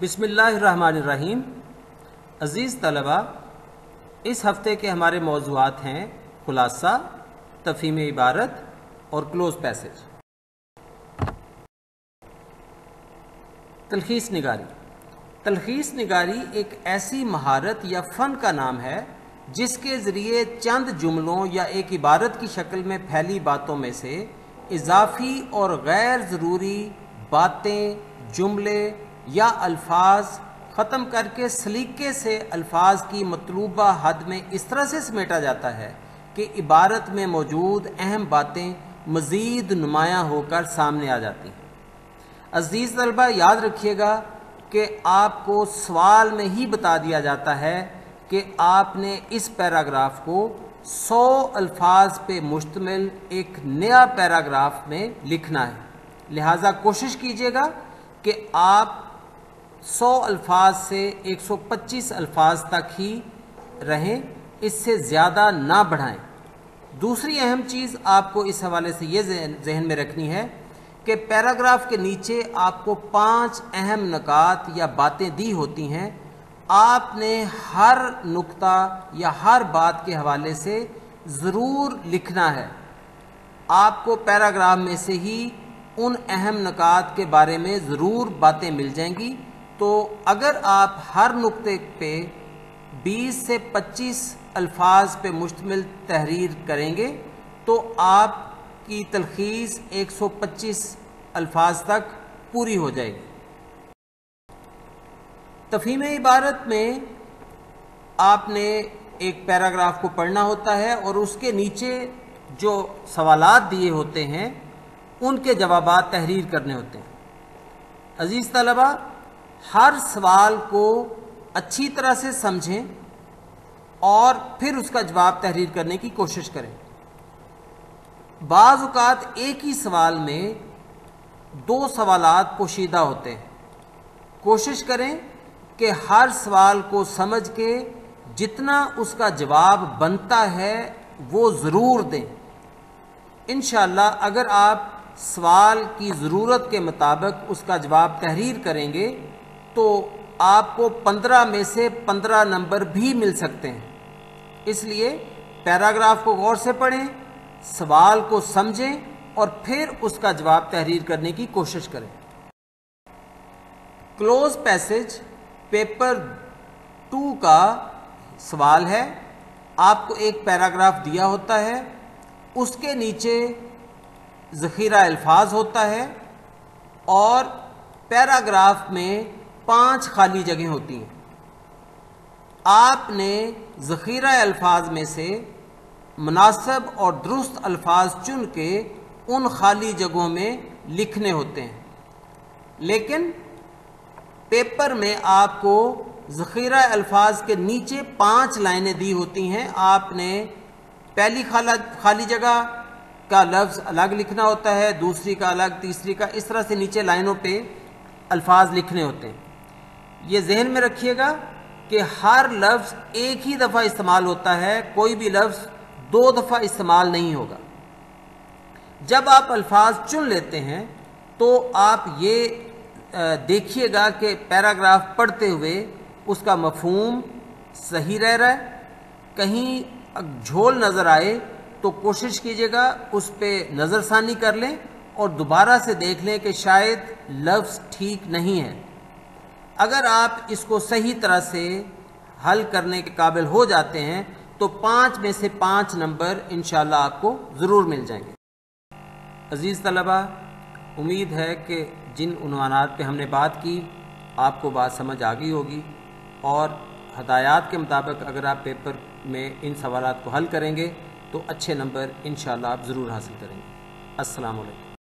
بسم اللہ الرحمن الرحیم. عزیز طلبہ، اس ہفتے کے ہمارے موضوعات ہیں خلاصہ، تفہیم عبارت اور کلوز پیسج. تلخیص نگاری. تلخیص نگاری ایک ایسی مہارت یا فن کا نام ہے جس کے ذریعے چند جملوں یا ایک عبارت کی شکل میں پھیلی باتوں میں سے اضافی اور غیر ضروری باتیں، جملے یا الفاظ ختم کر کے سلیقے سے الفاظ کی مطلوبہ حد میں اس طرح سے سمیٹا جاتا ہے کہ عبارت میں موجود اہم باتیں مزید نمایاں ہو کر سامنے آ جاتی ہیں۔ عزیز طلبہ، یاد رکھیے گا کہ آپ کو سوال میں ہی بتا دیا جاتا ہے کہ آپ نے اس پیراگراف کو سو الفاظ پہ مشتمل ایک نیا پیراگراف میں لکھنا ہے۔ لہٰذا کوشش کیجیے گا کہ آپ سو الفاظ سے ایک سو پچیس الفاظ تک ہی رہیں، اس سے زیادہ نہ بڑھائیں۔ دوسری اہم چیز آپ کو اس حوالے سے یہ ذہن میں رکھنی ہے کہ پیراگراف کے نیچے آپ کو پانچ اہم نکات یا باتیں دی ہوتی ہیں۔ آپ نے ہر نقطہ یا ہر بات کے حوالے سے ضرور لکھنا ہے۔ آپ کو پیراگراف میں سے ہی ان اہم نکات کے بارے میں ضرور باتیں مل جائیں گی۔ تو اگر آپ ہر نقطے پہ بیس سے پچیس الفاظ پہ مشتمل تحریر کریں گے، تو آپ کی تلخیص ایک سو پچیس الفاظ تک پوری ہو جائے گی۔ تفہیم عبارت میں آپ نے ایک پیراگراف کو پڑھنا ہوتا ہے اور اس کے نیچے جو سوالات دیے ہوتے ہیں، ان کے جوابات تحریر کرنے ہوتے ہیں۔ عزیز طلبہ ہر سوال کو اچھی طرح سے سمجھیں اور پھر اس کا جواب تحریر کرنے کی کوشش کریں۔ بعض اوقات ایک ہی سوال میں دو سوالات پوشیدہ ہوتے ہیں۔ کوشش کریں کہ ہر سوال کو سمجھ کے جتنا اس کا جواب بنتا ہے وہ ضرور دیں۔ انشاءاللہ اگر آپ سوال کی ضرورت کے مطابق اس کا جواب تحریر کریں گے تو آپ کو پندرہ میں سے پندرہ نمبر بھی مل سکتے ہیں۔ اس لیے پیراگراف کو غور سے پڑھیں، سوال کو سمجھیں اور پھر اس کا جواب تحریر کرنے کی کوشش کریں۔ کلوز پیسج پیپر ٹو کا سوال ہے۔ آپ کو ایک پیراگراف دیا ہوتا ہے، اس کے نیچے ذخیرہ الفاظ ہوتا ہے اور پیراگراف میں پانچ خالی جگہیں ہوتی ہیں۔ آپ نے ذخیرہ الفاظ میں سے مناسب اور درست الفاظ چن کے ان خالی جگہوں میں لکھنے ہوتے ہیں۔ لیکن پیپر میں آپ کو ذخیرہ الفاظ کے نیچے پانچ لائنیں دی ہوتی ہیں۔ آپ نے پہلی خالی جگہ کا لفظ الگ لکھنا ہوتا ہے، دوسری کا الگ، تیسری کا، اس طرح سے نیچے لائنوں پہ الفاظ لکھنے ہوتے ہیں۔ یہ ذہن میں رکھیے گا کہ ہر لفظ ایک ہی دفعہ استعمال ہوتا ہے، کوئی بھی لفظ دو دفعہ استعمال نہیں ہوگا۔ جب آپ الفاظ چن لیتے ہیں تو آپ یہ دیکھیے گا کہ پیراگراف پڑھتے ہوئے اس کا مفہوم صحیح رہ رہا ہے۔ کہیں جھول نظر آئے تو کوشش کیجیے گا اس پہ نظر ثانی کر لیں اور دوبارہ سے دیکھ لیں کہ شاید لفظ ٹھیک نہیں ہے۔ اگر آپ اس کو صحیح طرح سے حل کرنے کے قابل ہو جاتے ہیں، تو پانچ میں سے پانچ نمبر انشاءاللہ آپ کو ضرور مل جائیں گے۔ عزیز طلبہ، امید ہے کہ جن عنوانات پہ ہم نے بات کی، آپ کو بات سمجھ آ گئی ہوگی۔ اور ہدایات کے مطابق اگر آپ پیپر میں ان سوالات کو حل کریں گے، تو اچھے نمبر انشاءاللہ آپ ضرور حاصل کریں گے۔ السلام علیکم۔